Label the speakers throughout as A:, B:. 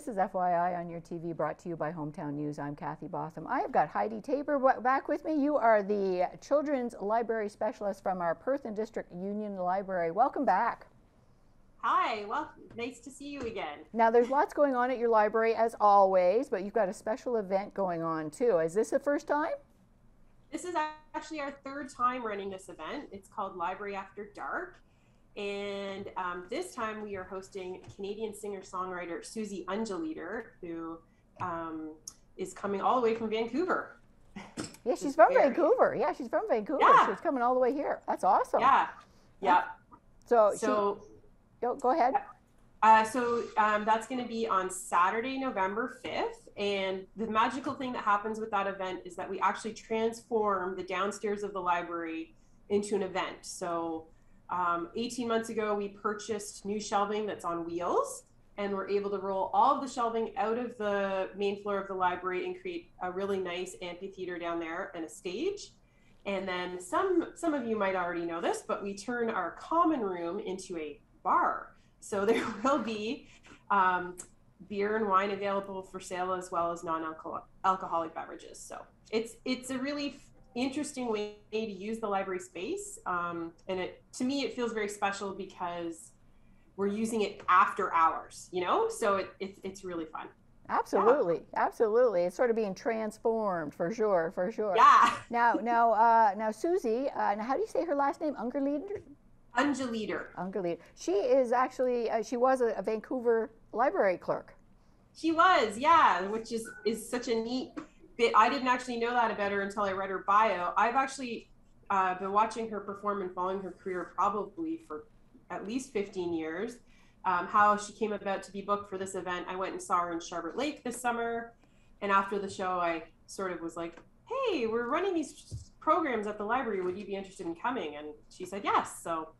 A: This is FYI on your TV brought to you by Hometown News. I'm Kathy Botham. I have got Heidi Taber back with me. You are the Children's Library Specialist from our Perth and District Union Library. Welcome back.
B: Hi, well, nice to see you again.
A: Now, there's lots going on at your library as always, but you've got a special event going on too. Is this the first time?
B: This is actually our third time running this event. It's called Library After Dark. And um, this time we are hosting Canadian singer songwriter Susie Ungerleider, who um, is coming all the way from Vancouver.
A: Yeah, she's from very... Vancouver. Yeah, she's from Vancouver. Yeah. She's coming all the way here. That's awesome.
B: Yeah. Yeah.
A: So, so she, go ahead.
B: Uh, so um, that's going to be on Saturday, November 5th. And the magical thing that happens with that event is that we actually transform the downstairs of the library into an event. So um, 18 months ago, we purchased new shelving that's on wheels, and we're able to roll all of the shelving out of the main floor of the library and create a really nice amphitheater down there and a stage. And then some some of you might already know this, but we turn our common room into a bar. So there will be um, beer and wine available for sale as well as non-alcoholic beverages. So it's it's a really interesting way to use the library space. Um, and it to me it feels very special because we're using it after hours, you know? So it, it it's really fun.
A: Absolutely, yeah. absolutely. It's sort of being transformed for sure, for sure.
B: Yeah.
A: now, now, uh, now, Susie. Uh, now, how do you say her last name? Ungerleider.
B: Ungerleider.
A: Ungerleider. She is actually uh, she was a, a Vancouver library clerk.
B: She was, yeah, which is is such a neat. I didn't actually know that about her until I read her bio. I've actually uh, been watching her perform and following her career probably for at least 15 years. Um, how she came about to be booked for this event. I went and saw her in Sharbot Lake this summer. And after the show, I sort of was like, hey, we're running these programs at the library. Would you be interested in coming? And she said yes. So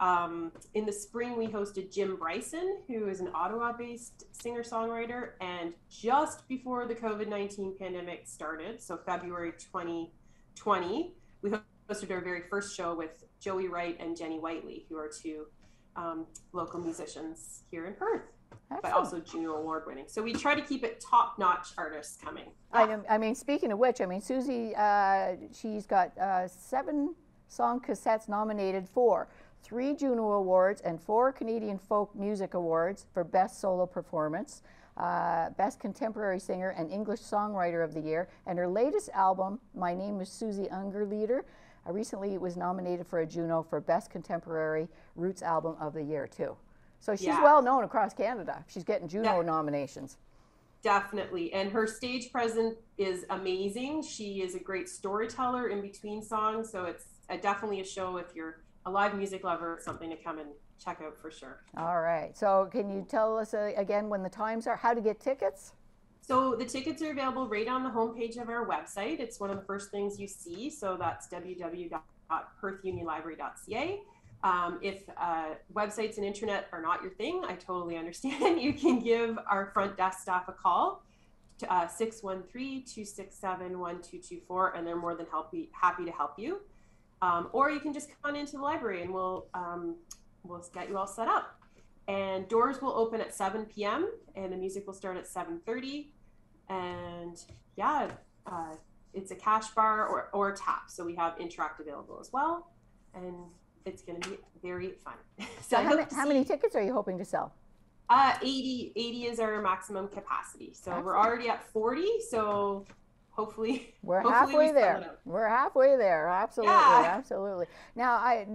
B: um, in the spring, we hosted Jim Bryson, who is an Ottawa based singer songwriter. And just before the COVID 19 pandemic started, so February 2020, we hosted our very first show with Joey Wright and Jenny Whiteley, who are two um, local musicians here in Perth. Excellent. But also Juno Award winning. So we try to keep it top notch artists coming.
A: I, I, mean, speaking of which, I mean, Susie, uh, she's got uh, seven song cassettes nominated for three Juno Awards and four Canadian Folk Music Awards for Best Solo Performance, uh, Best Contemporary Singer, and English Songwriter of the Year. And her latest album, My Name is Susie Ungerleider, uh, recently was nominated for a Juno for Best Contemporary Roots Album of the Year, too. So she's yeah. well known across Canada. She's getting Juno yeah. nominations.
B: Definitely. And her stage presence is amazing. She is a great storyteller in between songs. So it's a, definitely a show if you're a live music lover, something to come and check out for sure.
A: All right. So, can you tell us uh, again when the times are, how to get tickets?
B: So, the tickets are available right on the homepage of our website. It's one of the first things you see. So, that's www.perthunionlibrary.ca. Um, if uh, websites and internet are not your thing, I totally understand. you can give our front desk staff a call to uh, 613 267 1224, and they're more than happy, happy to help you. Um, or you can just come on into the library and we'll um, we'll get you all set up. And doors will open at 7 p.m. and the music will start at 7:30. And yeah, uh, it's a cash bar or, or tap, so we have Interac available as well. And it's going to be very fun.
A: so, how, many, how many tickets are you hoping to sell?
B: Uh, 80, 80 is our maximum capacity. So Excellent. we're already at 40. So hopefully
A: we're
B: hopefully
A: halfway we there. we're halfway there. Absolutely yeah. absolutely. Now i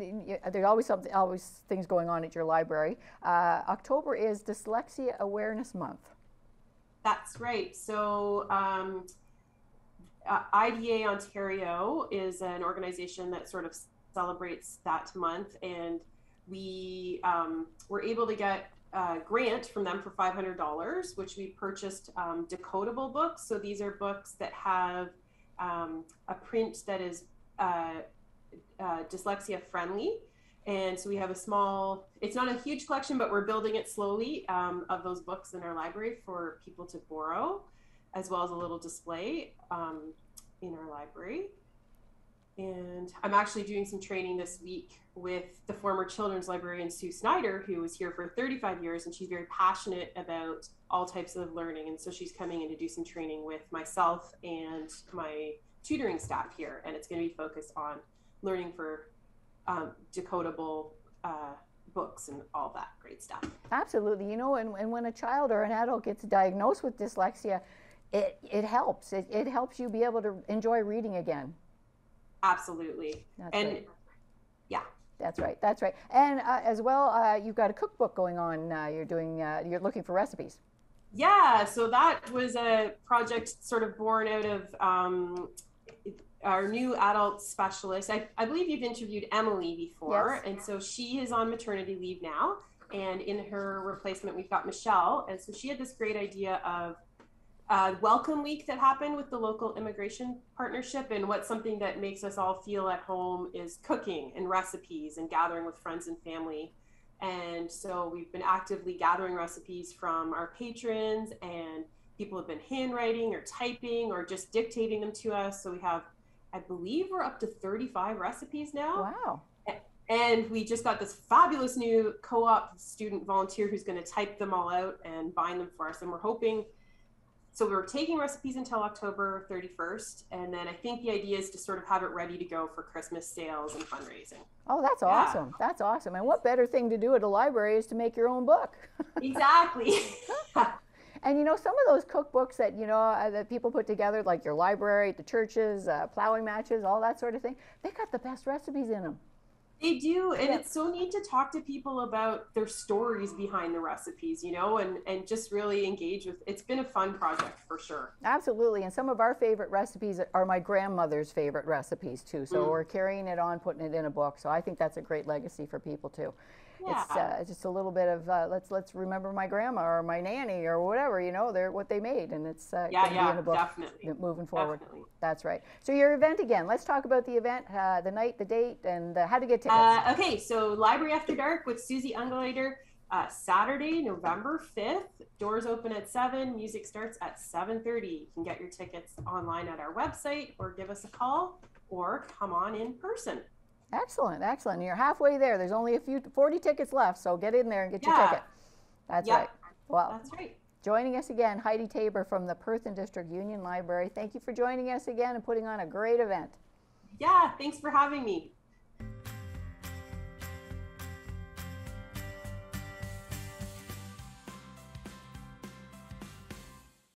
A: there's always something always things going on at your library. Uh, october is dyslexia awareness month.
B: That's right. So um, uh, ida ontario is an organization that sort of celebrates that month and we um, were able to get uh, grant from them for $500, which we purchased um, decodable books. So these are books that have um, a print that is uh, uh, dyslexia friendly. And so we have a small, it's not a huge collection, but we're building it slowly um, of those books in our library for people to borrow, as well as a little display um, in our library. And I'm actually doing some training this week with the former children's librarian Sue Snyder, who was here for 35 years, and she's very passionate about all types of learning. And so she's coming in to do some training with myself and my tutoring staff here, and it's going to be focused on learning for um, decodable uh, books and all that great stuff.
A: Absolutely. You know, and, and when a child or an adult gets diagnosed with dyslexia, it, it helps. It, it helps you be able to enjoy reading again.
B: Absolutely.
A: That's
B: and
A: right.
B: yeah,
A: That's right. That's right. And uh, as well, uh, you've got a cookbook going on. Uh, you're doing. Uh, you're looking for recipes.
B: Yeah, so that was a project sort of born out of um, our new adult specialist. I, I believe you've interviewed Emily before,
A: Yes.
B: and so she is on maternity leave now. And in her replacement, we've got Michelle. And so she had this great idea of uh, welcome week that happened with the local immigration partnership. And what's something that makes us all feel at home is cooking and recipes and gathering with friends and family. And so we've been actively gathering recipes from our patrons, and people have been handwriting or typing or just dictating them to us. So we have, I believe, we're up to 35 recipes now.
A: Wow.
B: And we just got this fabulous new co op student volunteer who's going to type them all out and bind them for us. And we're hoping. So we're taking recipes until October 31st. And then I think the idea is to sort of have it ready to go for Christmas sales and fundraising.
A: Oh, that's
B: Yeah.
A: awesome. That's awesome. And what better thing to do at a library is to make your own book.
B: Exactly.
A: And you know, some of those cookbooks that you know uh, that people put together, like your library, the churches, uh, plowing matches, all that sort of thing, they got the best recipes in them.
B: They do, and
A: Yeah.
B: it's so neat to talk to people about their stories behind the recipes, you know, and and just really engage with. It's been a fun project for sure.
A: Absolutely. And some of our favorite recipes are my grandmother's favorite recipes too. So
B: Mm.
A: we're carrying it on, putting it in a book. So I think that's a great legacy for people too.
B: Yeah,
A: It's uh, just a little bit of uh, let's let's remember my grandma or my nanny or whatever you know they're what they made and it's uh,
B: yeah, yeah,
A: in a book
B: definitely,
A: moving forward.
B: definitely.
A: That's right. So your event again. Let's talk about the event, uh, the night, the date, and how to get tickets.
B: Uh, okay, so Library After Dark with Susie Ungerleider, uh, Saturday, November fifth. Doors open at seven. Music starts at seven thirty. You can get your tickets online at our website, or give us a call, or come on in person.
A: Excellent, excellent. You're halfway there. There's only a few, 40 tickets left, so get in there and get your ticket. That's right. Well,
B: That's right.
A: joining us again, Heidi Taber from the Perth and District Union Library. Thank you for joining us again and putting on a great event.
B: Yeah, thanks for having me.